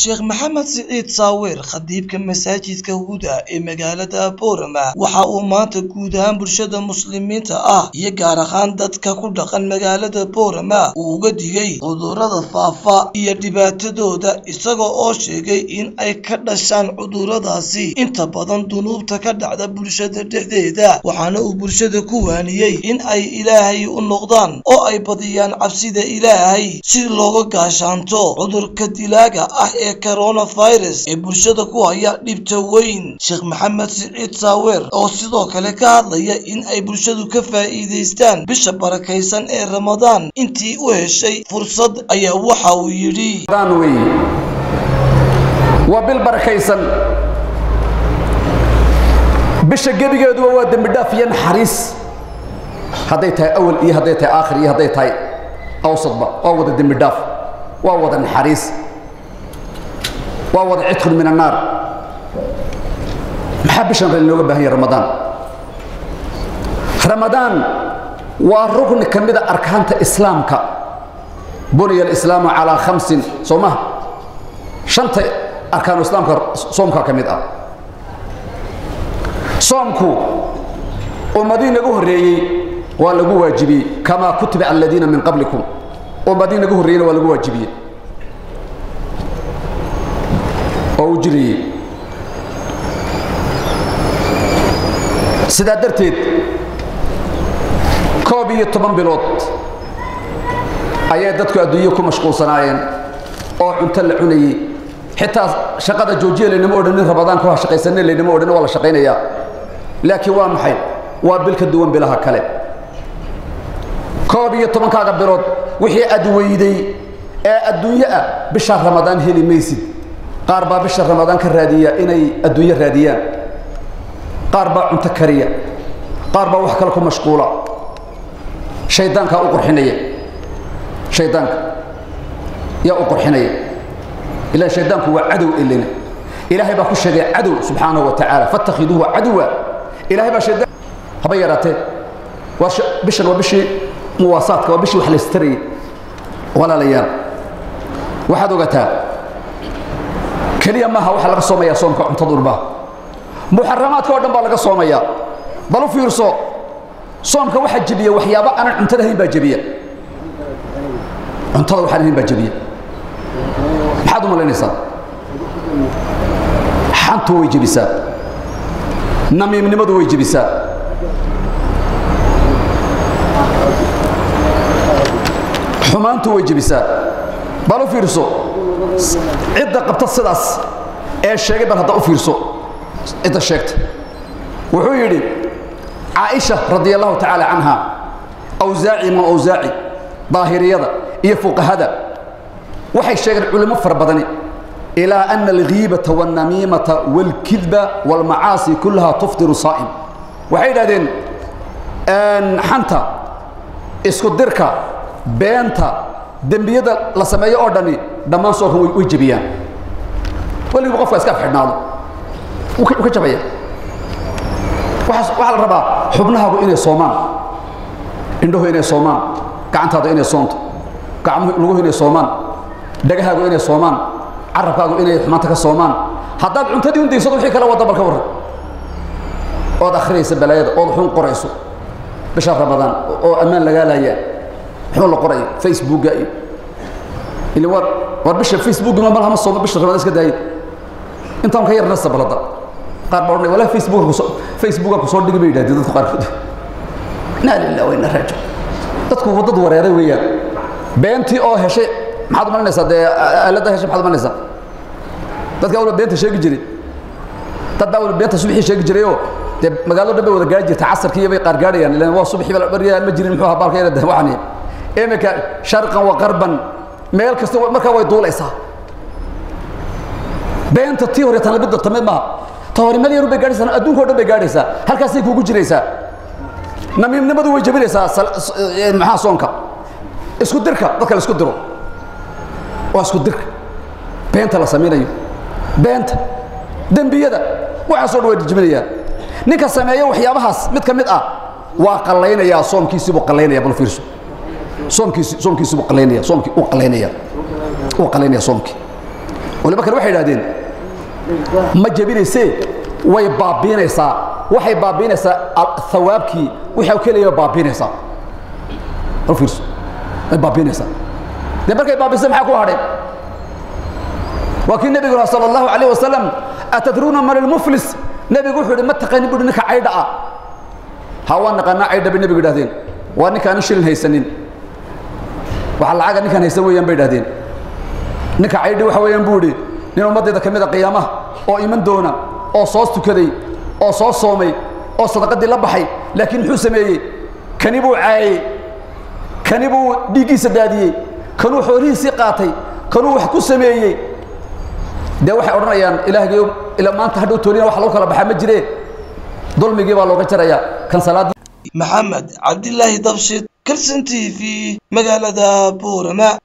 sheekh maxamed siciid saaweer khadiibka masaajidka huda ee magaalada boorama waxa uu maanta guud ahaan bulshada muslimiinta ah iyo gaar ahaan dadka ku dhaqan magaalada boorama uu uga digay cudurrada faafa iyo dhibaatadooda isaga oo sheegay in ay ka dhashaan cudurradaasi. Inta badan dunuubta ka dhacda bulshada dhexdeeda waxaana uu bulshada ku waaniyey in ay ilaahay u noqdaan oo ay badiyaan cabsida ilaahay si looga gaashaanto cudurka dilaaga ah ee coronavirus ee bulshada ku haya dhibta weyn sheekh maxamed siciid saaweer oo sidoo kale ka hadlaya in ay bulshadu ka faa'iidaystaan bisha barakaysan ee ramadaan. Intii u heshay fursad ayaa waxa uu yidhi waa bil barakaysan. Bisha gebigeeduba waa dembi dhaaf iyo naxariis hadday tahay awal iyo hadday tahay aakhir iyo hadday tahay awsadba waa wada dembi dhaaf waa wada naxariis waa wada cidkun min annaar maxaa bishan reel looga baahan yahay ramadaan ramadaan waa rukni ka mida arkaanta islaamka. Buniya alislaamu calaa khamsin soo shanta arkaanu islaamka soomka ka mid ah. Soomku ummadii nagu horreeyey waa lagu waajibiyey kamaa kutiba aladiina min qablikum. Ummadii nagu horreeyeyna waa lagu waajibiyey oo uu jirayey sidaa darteed koob iyo toban bilood ayay dadku adduunyo ku mashquulsanaayeen oo cunto la cunayey. Xitaa shaqada joojiya laynama odhanin rabadaanka waa shaqaysanay laynama odhanin waa la shaqaynayaa laakiin waa maxay? Waa bil ka duwan bilaha kale. Koob iyo tobankaaga bilood wixii aad weyday ee adduunyo ah bisha ramadaan heli maysid qaar baa bisha ramadaan ka raadiya inay adduunyo raadiyaan. Qaar baa cunto kariya. Qaar baa wax kale ku mashquula. Shaydaankaa u qurxinaya. Shaydaanka. Yaa u qurxinaya. Ilan shaydaanku waa cadow elina ilaahay baa ku sheegay cadow subxaanahu wa tacaala fatakhiduuhu caduwa. Ilahay baa shaydaan haba yaraatee waa bishan waa bishii muwaasaadka waa bishii wax la istarayay walaalayaal. Waxaad ogataa keliya maaha waxaa laga soomayaa soomka cuntada urbaha muxaramaadka oo dhan baa laga soomayaa. Bal u fiirso soomka waxaa jebiya waxyaabo aanan cuntada hayn baa jebiya. Cuntada waxaan hayn baa jebiya. Maxaad u malaynaysaa? Xantu way jebisaa. Namiimnimadu way jebisaa. Xumaantu way jebisaa. Bal u fiirso cidda qabta sidaas ee sheegay bal hadda u fiirso cidda sheegta wuxuu yidhi caaisha radi allahu tacaala canha awsaaci ma awsaaci daahiriyada iyo fuqahada waxay sheegeen culimo fara badani ilaa ana alghiibata wاlnamiimata wاlkidba wاlmacaasi kullaha tuftiru saa'im waxay yidhahdeen xanta isku dirka beenta dembiyada la sameeyo oo dhani dhammaan soonkan way jebiyaan. Weligiba qofka iska afxidhnaado ka jabaya. Waxaa la rabaa xubnahaagu inay soomaan. Indhahu inay soomaan. Gacantaadu inay soonto. Luguhu inay soomaan. Dhagahaagu inay soomaan. Carabkaagu inay xumaanta ka soomaan. Haddaad cuntadii undaysado wixii kala wadda balka warran. Ood akhriyaysa balaayada ood xun qorayso. Bisha ramadaan oo ammaan lagaa laayaa xun la qorayo facebooka iyo. Ili war bisha facebook ma malhama sooma bisha ramadaan iska daayay intaan ka yarnasa balada qaar baa odhanay walaa facebooka ku soo facebooka ku soo dhigi bay yidhahdeen dadku qaarkood inaa lilah wa inna raajic dadku waddad wareeray weeyaan. Beentii oo heshay maxaad umalinaysaa dee aaladda heshay maxaad umalinaysaa dadka awla beenta sheegi jiray. Dad baa awla beenta subaxii sheegi jiray oo dee magaalado dhan bay wada gaari jirta casarkii bay qaar gaadhayaan. Ilan waa subaxii baa baryaa ma jirin muxuu ahaa baalka yara waxani iminka sharqan wa qarban meel kasta markaa way duulaysaa. Beenta tii hore tan labid tamid maaha ta hore meel gaadhaysaa adduunka o dhan bay gaadhaysaa. Halkaasay kuugu jiraysaa. Namiimnimadu way jebinaysaa maxaa soonka? Isku dirka dadka la isku diro. Waa isku dirka. Beenta la samaynayo beenta. Dembiyada. Waxaasoo dhan way jebinayaa ninka sameeya waxyaabahaas mid ka mid ah waa qallaynayaa soomkiisii buu qallaynaya bal fiirso buu qallaynaya soomkii culimo kale waxay idhahdeen ma jebinaysee way baabiinaysaa waxay baabiinaysaa hawaabkii waxa keliya baabiinaysaa. U fiirso way baabiinaysaa. Dee markay baabisay maxaa ku hadhay waa kii nebigu laha sala allahu calayh wasalam atadruuna man almuflis? Nebigu wuxuu yidhi ma taqanin buhi ninka caydha ah. Ha waa naqaanaa caydha bay nebigu idhahdeen waa ninkaanan shilin haysanin waxa lacaga ninkaan haysan weeyaan bay idhahdeen ninka caydhi waxa weeyaan buu idhi nin ummaddayda ka mid a qiyaamaha oo iman doona oo soo tukaday oo soo soomay oo sadaqadii la baxay laakiin muxuu sameeyey? Kani buu caayey. Kani buu dhiiggiisa daadiyey. Kanuu xoolihiisii qaatay. Kanuu wax ku sameeyey. Dee waxay odhanayaan ilaahgii ila maanta hadhow toolina wax lagu kala baxaa ma jiree? Dulmigii baa looga jarayaa. Kan salaadii maxamed cabdilaahi dabshid كرسنتي في مقالة بورما